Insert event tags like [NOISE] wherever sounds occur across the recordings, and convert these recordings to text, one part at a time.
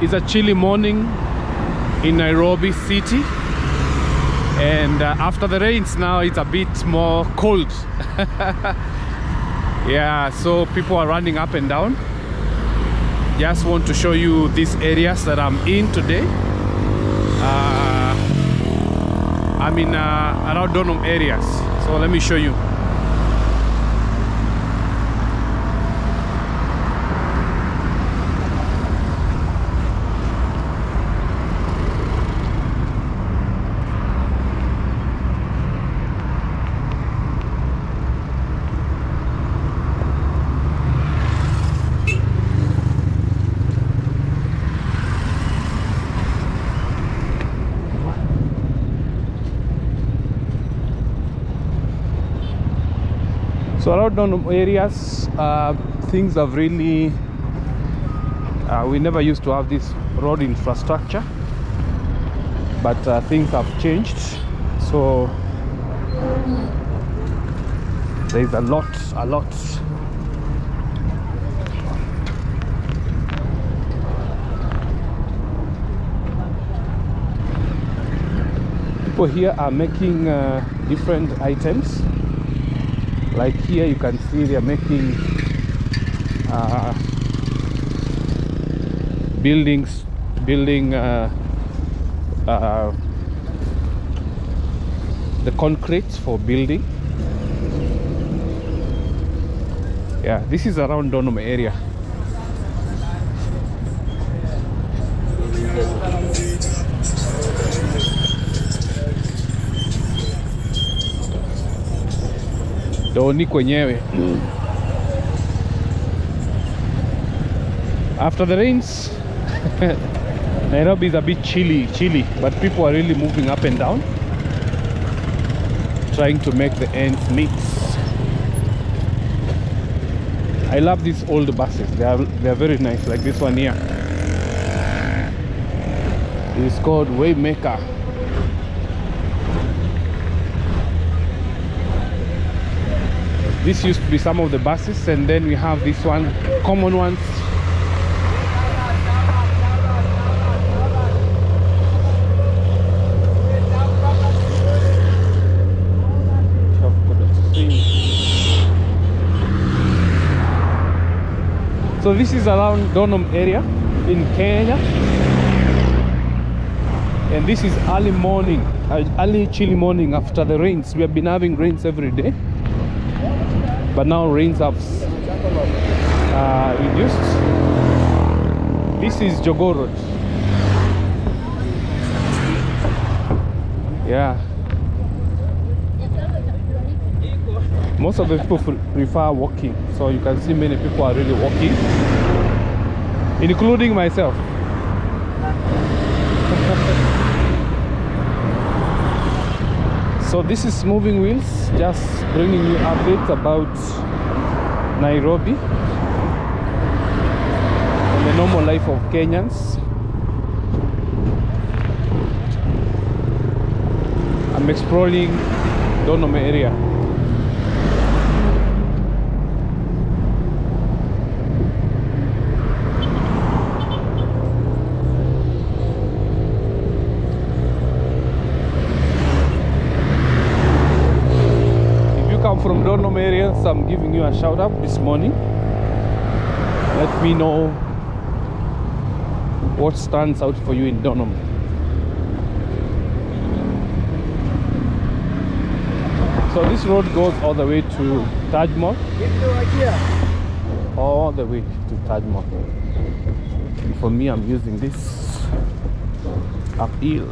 It's a chilly morning in Nairobi city. And uh, after the rains now it's a bit more cold. [LAUGHS] Yeah so people are running up and down. Just want to show you these areas that I'm in today. Uh, I'm in uh, around Donholm areas. So let me show you So around Donholm areas, uh, things have really. Uh, we never used to have this road infrastructure, but uh, things have changed. So there's a lot, a lot. People here are making uh, different items like here you can see they're making uh, buildings building uh, uh, the concrete for building. Yeah this is around Donholm area Doni kwenyewe after the rains [LAUGHS] Nairobi is a bit chilly chilly but people are really moving up and down trying to make the ends meet. I love these old buses. They are they are very nice like this one here. It's called Waymaker this used to be some of the buses and then we have this one common ones. So this is around Donholm area in Kenya. And this is early morning uh, early chilly morning after the rains. We have been having rains every day but now rains have uh, reduced. This is Jogoo Road. Yeah. Most of the people prefer walking, so you can see many people are really walking, including myself. So this is Moving Wheels, just bringing you updates about Nairobi and the normal life of Kenyans. I'm exploring Donholm area. come from I'm giving you a shout out this morning. Let me know what stands out for you in Donholm. So this road goes all the way to Taj Mahal. All the way to Taj Mahal. And for me, I'm using this uphill.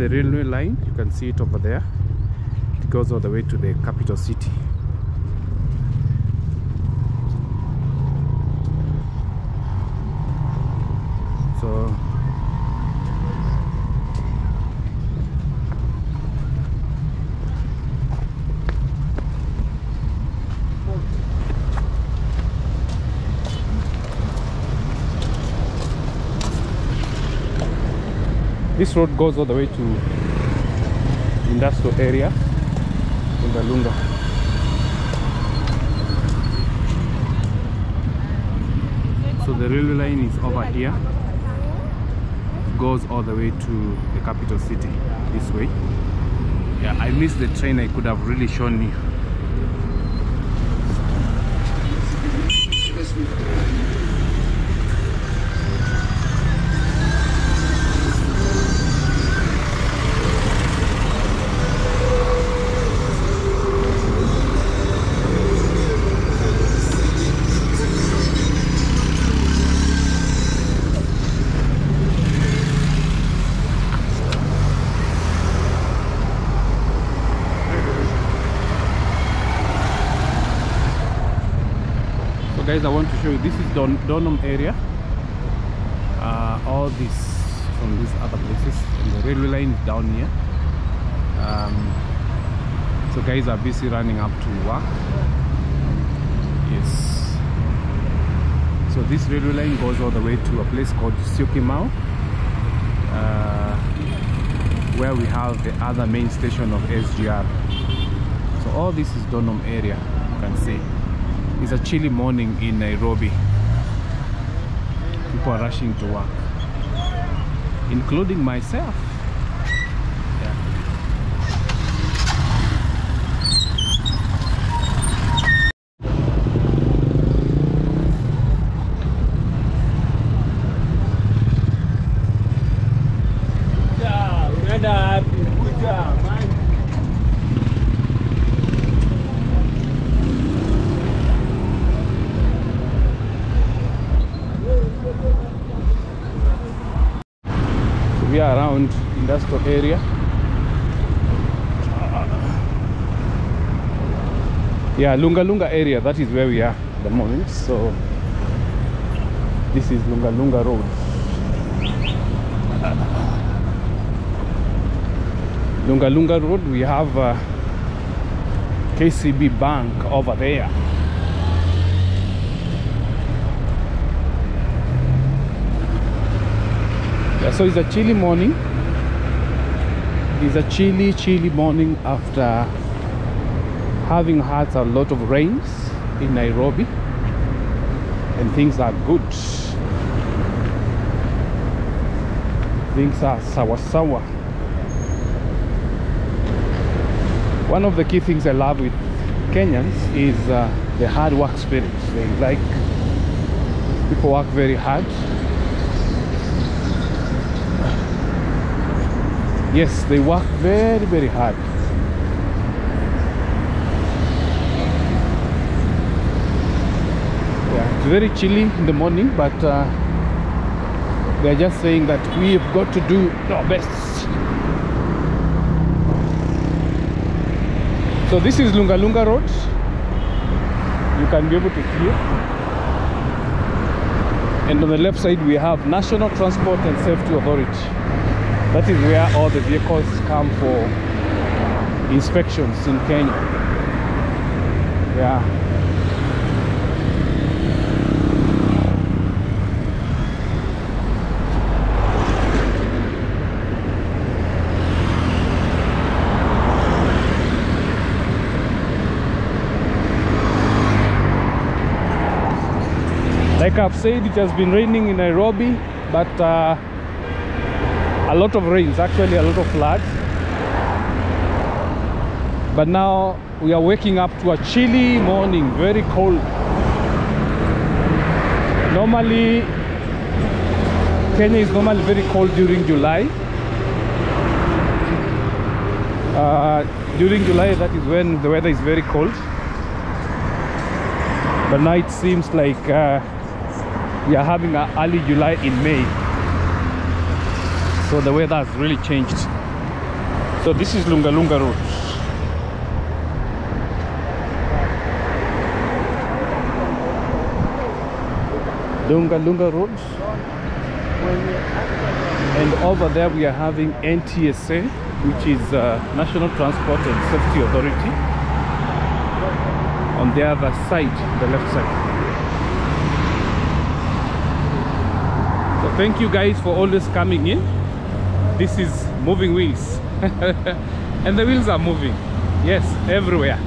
The railway line. You can see it over there. It goes all the way to the capital city so this road goes all the way to industrial area Lunga Lunga. So the railway line is over here. Goes all the way to the capital city this way. Yeah, I missed the train. I could have really shown you. Guys, I want to show you. This is Don Donholm area. Uh, all this from these other places, and the railway line down here. Um, so guys are busy running up to work. Yes. So this railway line goes all the way to a place called Syokimau, uh, where we have the other main station of SGR. So all this is Donholm area, you can see. It's a chilly morning in Nairobi. People are rushing to work, including myself. We are around industrial area. Yeah lunga lunga area that is where we are at the moment so this is lunga lunga road. Lunga lunga road we have uh, kcb bank over there Yeah, so it's a chilly morning. It's a chilly, chilly morning after having had a lot of rains in Nairobi, and things are good. Things are sour, sour. One of the key things I love with Kenyans is uh, the hard work spirit. They like people work very hard yes they work very very hard. Yeah it's very chilly in the morning but uh, they're just saying that we've got to do our best. So this is lunga lunga road. You can be able to see it and on the left side we have national transport and safety authority that is where all the vehicles come for inspections in Kenya. Yeah. Like I've said, it has been raining in Nairobi, but uh, a lot of rains actually a lot of floods. But now we are waking up to a chilly morning very cold. Normally Kenya is normally very cold during July. Uh, during July that is when the weather is very cold. But now it seems like uh, we are having an early July in May so the weather has really changed. So this is lunga lunga road. Lunga lunga road and over there we are having ntsa which is uh, national transport and safety authority. On the other side the left side. So thank you guys for always coming in this is moving wheels. [LAUGHS] And the wheels are moving. Yes everywhere.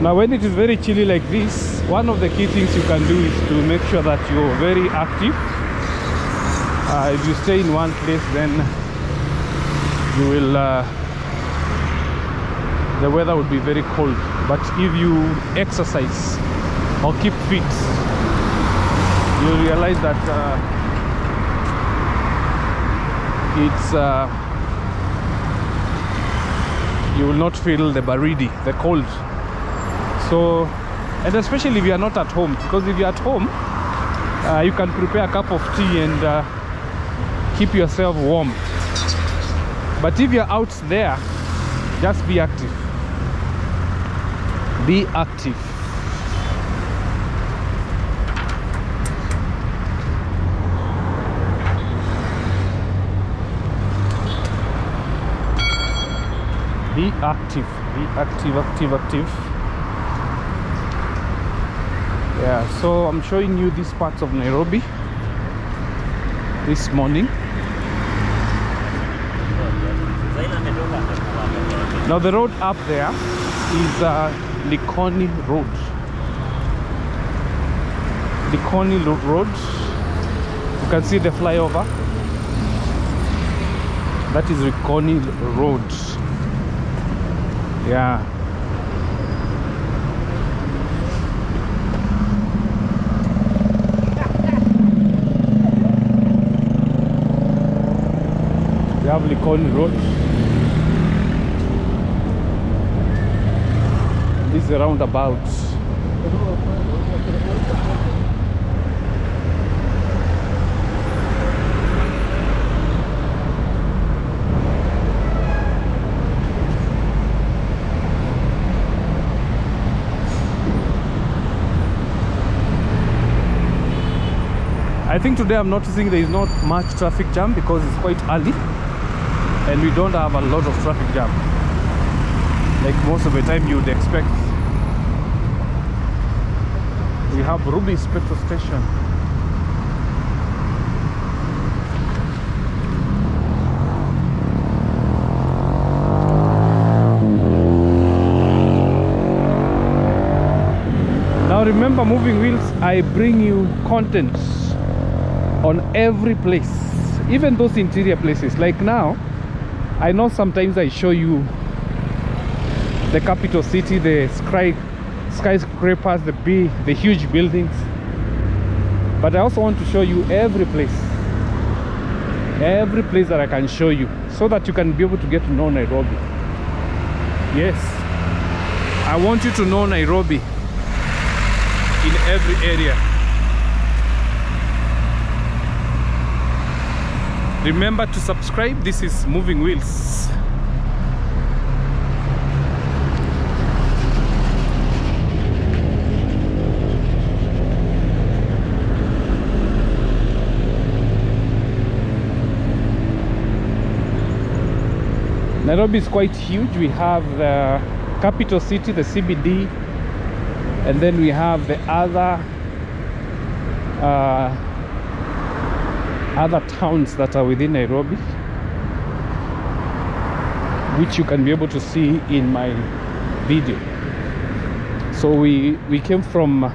Now when it is very chilly like this, one of the key things you can do is to make sure that you're very active. Uh, if you stay in one place then you will, uh, the weather would be very cold. But if you exercise or keep fit, you realize that uh, it's, uh, you will not feel the baridi, the cold so and especially if you are not at home because if you're at home uh, you can prepare a cup of tea and uh, keep yourself warm but if you're out there just be active be active. Be active. Be active active active. Yeah so i'm showing you these parts of nairobi this morning. Now the road up there is uh, likoni road likoni road you can see the flyover. That is likoni road yeah. We have Likoni Road. Is a roundabout. I think today I'm noticing there is not much traffic jam because it's quite early and we don't have a lot of traffic jam like most of the time you would expect we have Ruby's petrol station. Now remember moving wheels I bring you content on every place even those interior places. Like now I know sometimes I show you the capital city, the sky skyscrapers, the big, the huge buildings. But I also want to show you every place, every place that I can show you, so that you can be able to get to know Nairobi. Yes, I want you to know Nairobi in every area. remember to subscribe this is moving wheels Nairobi is quite huge. We have the capital city the CBD and then we have the other uh, other towns that are within Nairobi which you can be able to see in my video. So we we came from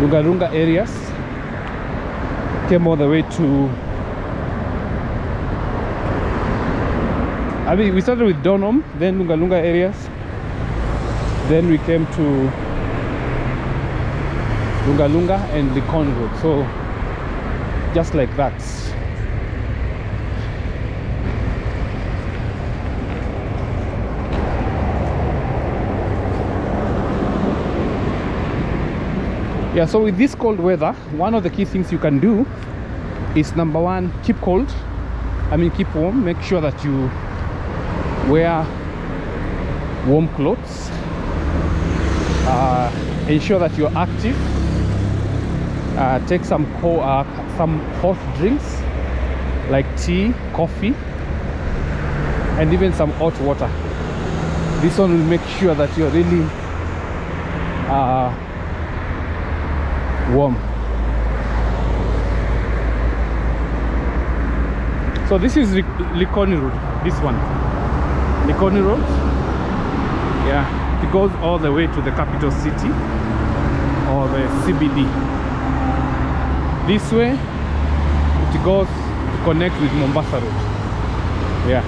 Lungalunga areas came all the way to I mean we started with Donholm then Lungalunga areas. Then we came to Lungalunga and Likoni Road. So just like that. Yeah so with this cold weather one of the key things you can do is number one keep cold. I mean keep warm. Make sure that you wear warm clothes uh, ensure that you're active uh, take some co uh, some hot drinks like tea coffee and even some hot water. This one will make sure that you're really uh, warm. So this is Lik- Likoni Road this one Likoni Road. Yeah it goes all the way to the capital city or the uh, CBD this way it goes to connect with Mombasa Road. Yeah.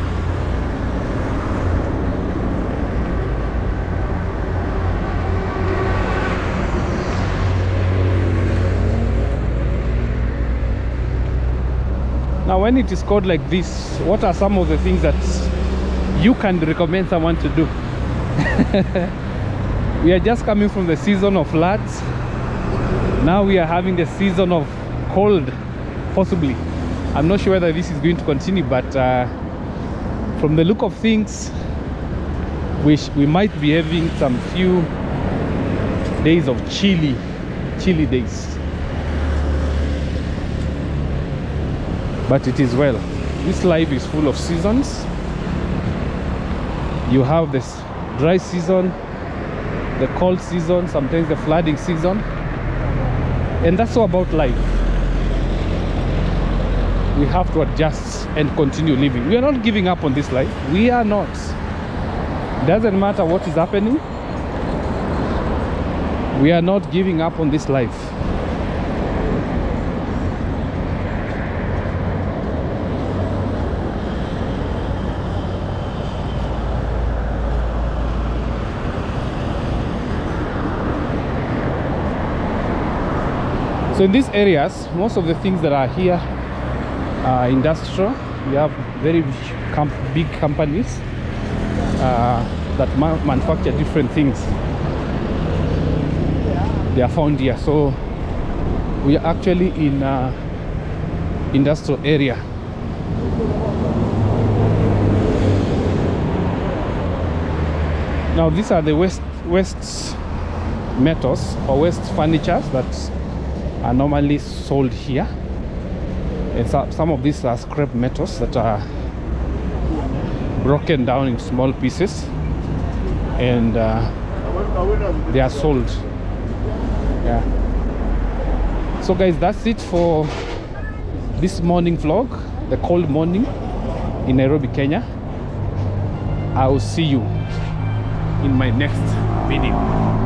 Now, when it is called like this, what are some of the things that you can recommend someone to do? [LAUGHS] we are just coming from the season of floods. Now we are having the season of cold, possibly. I'm not sure whether this is going to continue, but uh, from the look of things, we, we might be having some few days of chilly, chilly days. but it is well this life is full of seasons you have this dry season the cold season sometimes the flooding season. And that's all about life. We have to adjust and continue living. We are not giving up on this life. We are not. Doesn't matter what is happening. We are not giving up on this life So in these areas, most of the things that are here are industrial. We have very big companies uh, that ma manufacture different things. They are found here. So we are actually in uh, industrial area. Now these are the West West metals or West furnitures that are normally sold here. And so, some of these are scrap metals that are broken down in small pieces. And uh, they are sold. Yeah. So guys that's it for this morning vlog the cold morning in nairobi kenya. I will see you in my next video